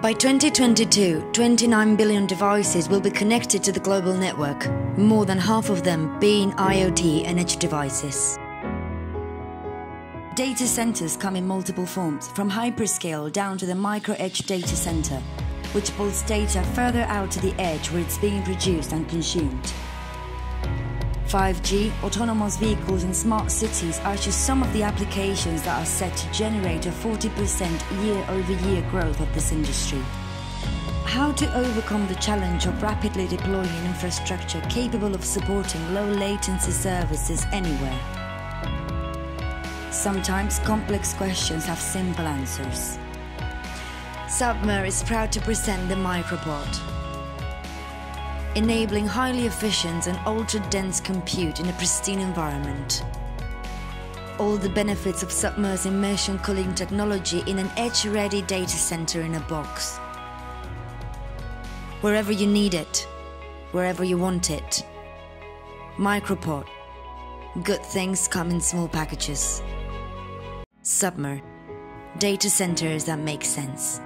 By 2022, 29 billion devices will be connected to the global network, more than half of them being IoT and edge devices. Data centers come in multiple forms, from hyperscale down to the micro edge data center, which pulls data further out to the edge where it's being produced and consumed. 5G, autonomous vehicles and smart cities are just some of the applications that are set to generate a 40% year-over-year growth of this industry. How to overcome the challenge of rapidly deploying infrastructure capable of supporting low latency services anywhere. Sometimes complex questions have simple answers. Submer is proud to present the Micropod enabling highly efficient and ultra-dense compute in a pristine environment. All the benefits of Submer's immersion cooling technology in an edge-ready data center in a box. Wherever you need it, wherever you want it. Micropod. Good things come in small packages. Submer. Data centers that make sense.